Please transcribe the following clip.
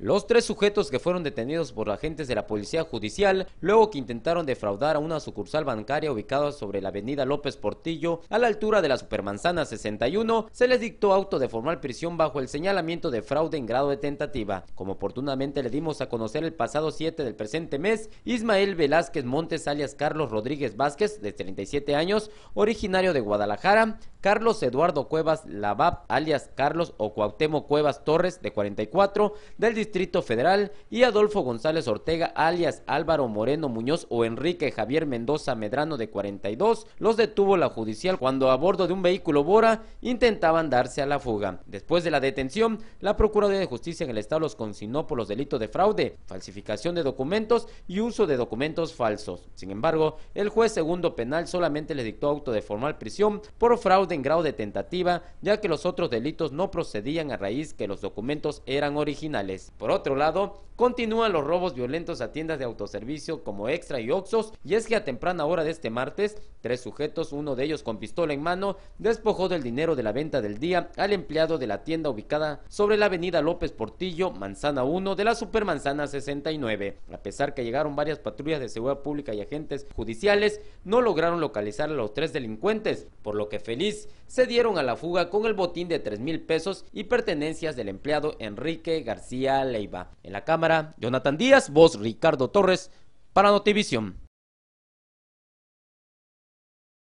Los tres sujetos que fueron detenidos por agentes de la Policía Judicial luego que intentaron defraudar a una sucursal bancaria ubicada sobre la avenida López Portillo a la altura de la Supermanzana 61 se les dictó auto de formal prisión bajo el señalamiento de fraude en grado de tentativa. Como oportunamente le dimos a conocer el pasado 7 del presente mes, Ismael Velázquez Montes alias Carlos Rodríguez Vázquez de 37 años, originario de Guadalajara, Carlos Eduardo Cuevas Lavab alias Carlos o Cuauhtémoc Cuevas Torres de 44 del Distrito Federal y Adolfo González Ortega alias Álvaro Moreno Muñoz o Enrique Javier Mendoza Medrano de 42 los detuvo la judicial cuando a bordo de un vehículo Bora intentaban darse a la fuga. Después de la detención, la Procuraduría de Justicia en el Estado los consignó por los delitos de fraude, falsificación de documentos y uso de documentos falsos. Sin embargo, el juez segundo penal solamente le dictó auto de formal prisión por fraude en grado de tentativa, ya que los otros delitos no procedían a raíz que los documentos eran originales. Por otro lado, continúan los robos violentos a tiendas de autoservicio como Extra y Oxos, y es que a temprana hora de este martes, tres sujetos, uno de ellos con pistola en mano, despojó del dinero de la venta del día al empleado de la tienda ubicada sobre la avenida López Portillo, Manzana 1 de la Supermanzana 69. A pesar que llegaron varias patrullas de seguridad pública y agentes judiciales, no lograron localizar a los tres delincuentes, por lo que feliz se dieron a la fuga con el botín de 3 mil pesos y pertenencias del empleado Enrique García Leiva. En la cámara, Jonathan Díaz, voz Ricardo Torres, para Notivisión.